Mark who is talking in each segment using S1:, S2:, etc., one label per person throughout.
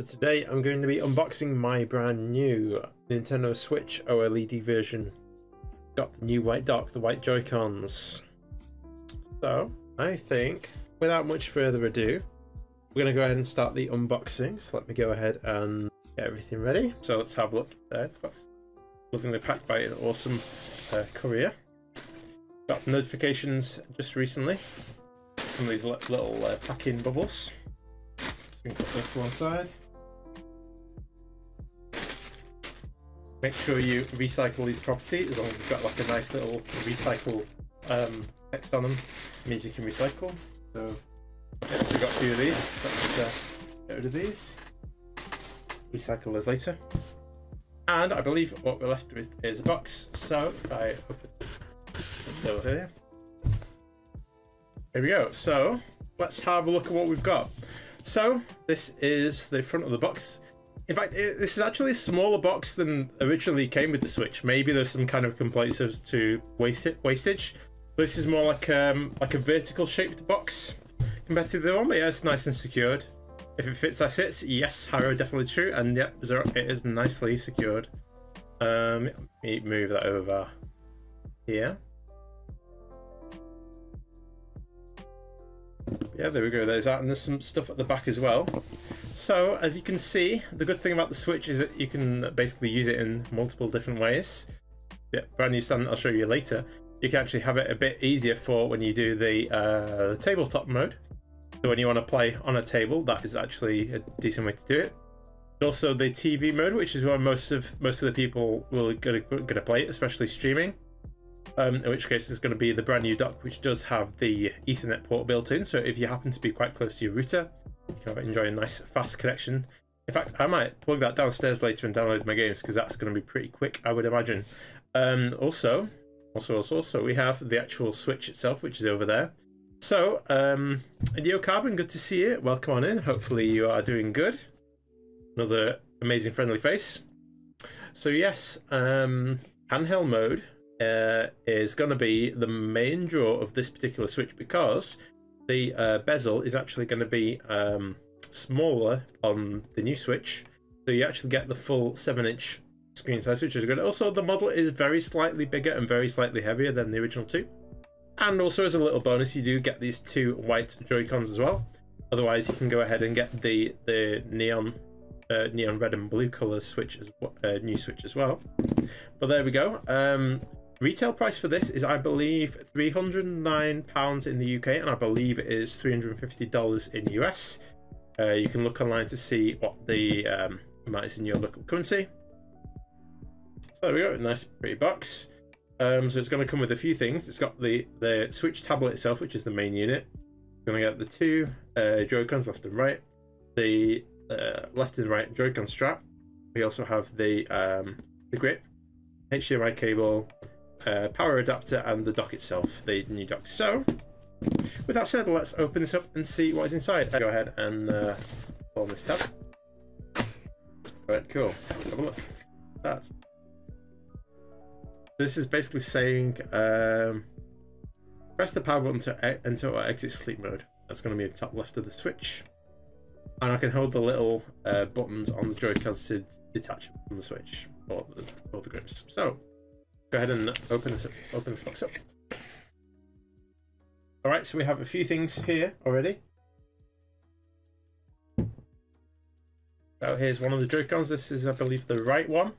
S1: So today I'm going to be unboxing my brand new Nintendo Switch OLED version. Got the new white dock, the white Joy-Cons. So I think without much further ado, we're going to go ahead and start the unboxing. So let me go ahead and get everything ready. So let's have a look there. Box lovingly packed by an awesome uh, courier. Got notifications just recently. Some of these little uh, packing bubbles. So put this to one side. Make sure you recycle these properties as long as you've got like a nice little recycle um, text on them. It means you can recycle. So yeah, we've got a few of these. Let's uh, get rid of these. Recycle those later. And I believe what we're left with is a box. So I open this over here. Here we go. So let's have a look at what we've got. So this is the front of the box. In fact, it, this is actually a smaller box than originally came with the Switch. Maybe there's some kind of complaints as to waste it, wastage. This is more like um, like a vertical shaped box compared to the one, but yeah, it's nice and secured. If it fits as it's, yes, Harrow definitely true, and yeah, it is nicely secured. Um, move that over here. Yeah, there we go. There's that, and there's some stuff at the back as well. So, as you can see, the good thing about the Switch is that you can basically use it in multiple different ways. Yeah, brand new stand I'll show you later. You can actually have it a bit easier for when you do the uh, tabletop mode. So when you want to play on a table, that is actually a decent way to do it. Also the TV mode, which is where most of most of the people will gonna, gonna play it, especially streaming. Um, in which case, it's going to be the brand new dock, which does have the Ethernet port built in. So if you happen to be quite close to your router, you can enjoy a nice fast connection. In fact, I might plug that downstairs later and download my games because that's going to be pretty quick, I would imagine. Um, also, also, also, also, we have the actual Switch itself, which is over there. So, um, Neo Carbon, good to see you. Welcome on in. Hopefully you are doing good. Another amazing friendly face. So yes, um, handheld mode uh, is going to be the main draw of this particular Switch because the uh, bezel is actually going to be um, smaller on the new Switch. So you actually get the full 7-inch screen size, which is good. Also, the model is very slightly bigger and very slightly heavier than the original two. And also, as a little bonus, you do get these two white Joy-Cons as well. Otherwise, you can go ahead and get the the neon uh, neon red and blue color switch as uh, new switch as well. But there we go. Um, Retail price for this is, I believe, £309 in the UK, and I believe it is $350 in US. Uh, you can look online to see what the um, amount is in your local currency. So there we go, nice pretty box. Um, so it's going to come with a few things. It's got the, the Switch tablet itself, which is the main unit. You're going to get the two uh, Joy-Cons left and right, the uh, left and right Joy-Con strap. We also have the um, the grip, HDMI cable, uh, power adapter and the dock itself, the new dock. So, with that said, let's open this up and see what is inside. Go ahead and uh, pull on this tab. Right, cool. Let's have a look. That. This is basically saying um, press the power button to enter or exit sleep mode. That's going to be the top left of the switch. And I can hold the little uh, buttons on the Joy-Cons to detach from the switch or the, or the grips. So, go ahead and open this open this box up. All right, so we have a few things here already. So here's one of the Joy-Cons. This is, I believe, the right one.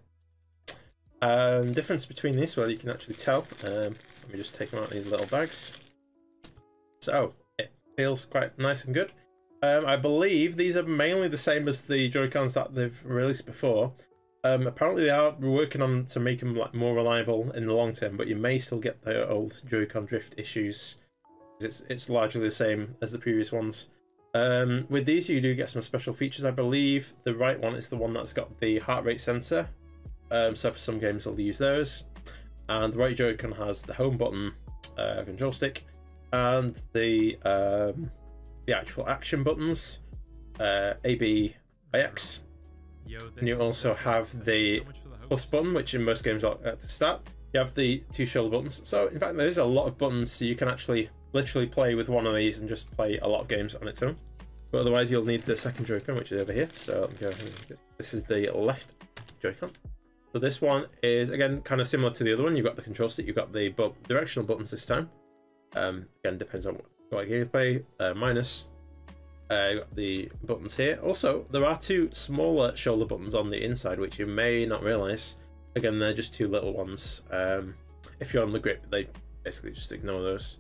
S1: Um, difference between these, well, you can actually tell. Um, let me just take them out of these little bags. So it feels quite nice and good. Um, I believe these are mainly the same as the Joy-Cons that they've released before. Um, apparently they are working on to make them like more reliable in the long term, but you may still get the old Joy-Con drift issues. It's it's largely the same as the previous ones. Um, with these, you do get some special features. I believe the right one is the one that's got the heart rate sensor. Um, so for some games, they'll use those. And the right Joy-Con has the home button, uh, control stick, and the um, the actual action buttons, uh, A, B, Y, X, and you also have the plus button, which in most games are at the start. You have the two shoulder buttons. So in fact, there's a lot of buttons, so you can actually literally play with one of these and just play a lot of games on its own. But otherwise, you'll need the second Joy-Con, which is over here. So this is the left Joy-Con. So this one is, again, kind of similar to the other one. You've got the control stick, you've got the directional buttons this time. Um, again, depends on what, what game you play. Uh, minus, uh, the buttons here. Also, there are two smaller shoulder buttons on the inside, which you may not realise. Again, they're just two little ones. Um, if you're on the grip, they basically just ignore those.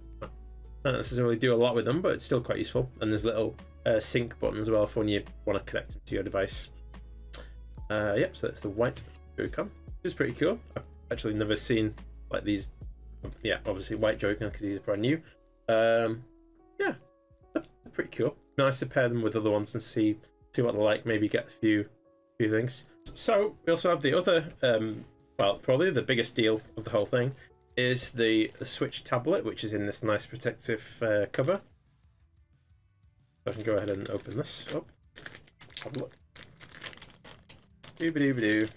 S1: Don't necessarily do a lot with them, but it's still quite useful. And there's little uh, sync button as well for when you want to connect them to your device. Uh, yep, so that's the white Joy-Con, which is pretty cool. I've actually never seen like these. Yeah, obviously white Joy-Con because these are brand new. Um, yeah, pretty cool. Nice to pair them with other ones and see see what they're like. Maybe get a few few things. So we also have the other, um, well, probably the biggest deal of the whole thing is the, the Switch tablet, which is in this nice protective uh, cover. I can go ahead and open this up. Have a look. Doo -doo -doo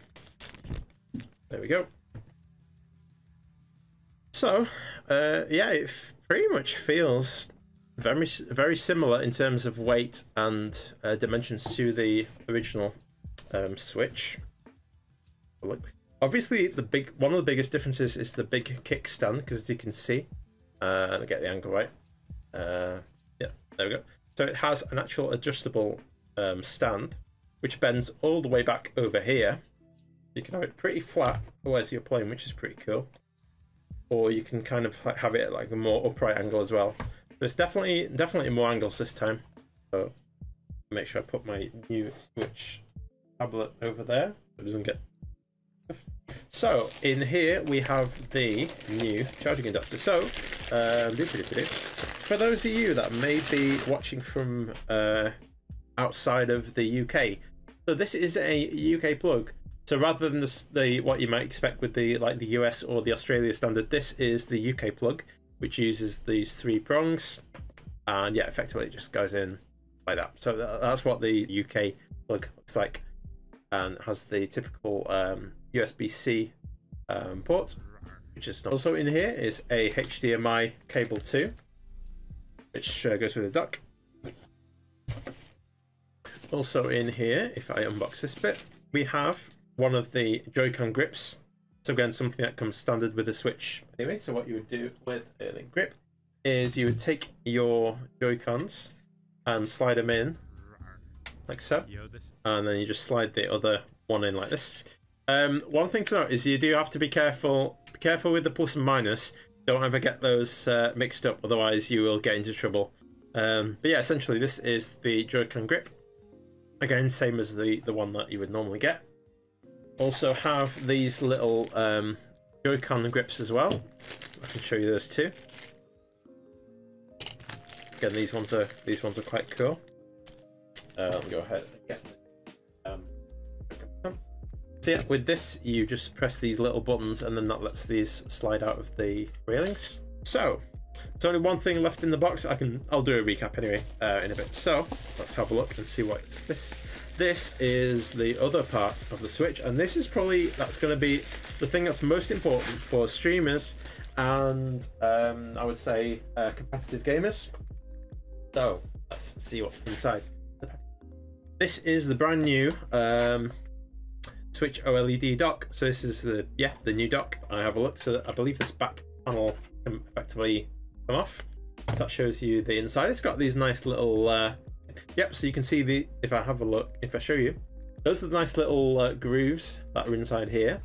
S1: There we go. So, uh, yeah, it pretty much feels very very similar in terms of weight and uh, dimensions to the original um, Switch. Look, obviously the big one of the biggest differences is the big kickstand because as you can see, uh, get the angle right. Uh, yeah, there we go. So it has an actual adjustable um, stand, which bends all the way back over here. You can have it pretty flat as you're playing, which is pretty cool. Or you can kind of have it at like a more upright angle as well. There's definitely definitely more angles this time. So make sure I put my new Switch tablet over there. So it doesn't get so in here we have the new charging adapter. So um, for those of you that may be watching from uh, outside of the UK, so this is a UK plug. So rather than this, the what you might expect with the like the US or the Australia standard, this is the UK plug, which uses these three prongs, and yeah, effectively it just goes in like that. So that's what the UK plug looks like, and has the typical um, USB-C um, port, which is also in here is a HDMI cable too, which uh, goes with the dock. Also in here, if I unbox this bit, we have one of the Joy-Con grips. So again, something that comes standard with the Switch. Anyway, so what you would do with a grip is you would take your Joy-Cons and slide them in like so, and then you just slide the other one in like this. Um, one thing to note is you do have to be careful. Be careful with the plus and minus. Don't ever get those uh, mixed up, otherwise you will get into trouble. Um, but yeah, essentially this is the Joy-Con grip. Again, same as the the one that you would normally get. Also have these little um, Joy-Con grips as well. I can show you those too. Again, these ones are these ones are quite cool. Uh, me go ahead get so yeah, with this, you just press these little buttons and then that lets these slide out of the railings. So, there's only one thing left in the box. I can, I'll do a recap anyway uh, in a bit. So, let's have a look and see what's this. This is the other part of the Switch, and this is probably, that's going to be the thing that's most important for streamers and um, I would say uh, competitive gamers. So, let's see what's inside. This is the brand new um, Switch OLED dock. So this is the yeah the new dock. I have a look. So I believe this back panel can effectively come off. So that shows you the inside. It's got these nice little uh, yep. So you can see the if I have a look, if I show you, those are the nice little uh, grooves that are inside here.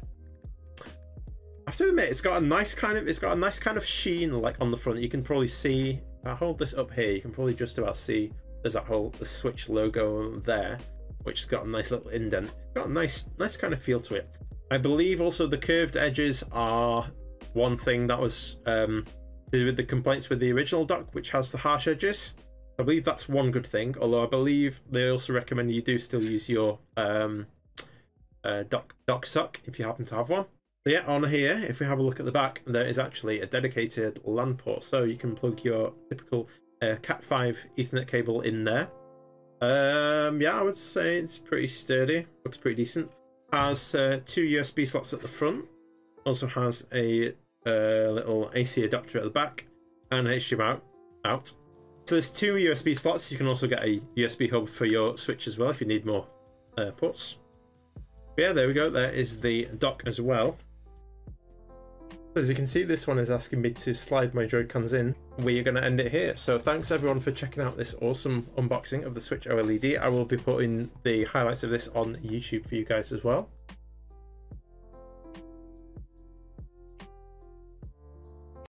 S1: I have to admit, it's got a nice kind of it's got a nice kind of sheen like on the front. You can probably see. if I hold this up here. You can probably just about see there's that whole Switch logo there which has got a nice little indent. It's got a nice, nice kind of feel to it. I believe also the curved edges are one thing that was um, with the complaints with the original dock, which has the harsh edges. I believe that's one good thing, although I believe they also recommend you do still use your um, uh, dock, dock sock if you happen to have one. So yeah, on here, if we have a look at the back, there is actually a dedicated LAN port, so you can plug your typical uh, Cat5 Ethernet cable in there. Um, yeah, I would say it's pretty sturdy. Looks pretty decent. Has uh, two USB slots at the front. Also has a uh, little AC adapter at the back and HDMI out. out. So there's two USB slots. You can also get a USB hub for your Switch as well if you need more uh, ports. But yeah, there we go. There is the dock as well. As you can see, this one is asking me to slide my Joy-Cons in. We are going to end it here. So thanks everyone for checking out this awesome unboxing of the Switch OLED. I will be putting the highlights of this on YouTube for you guys as well.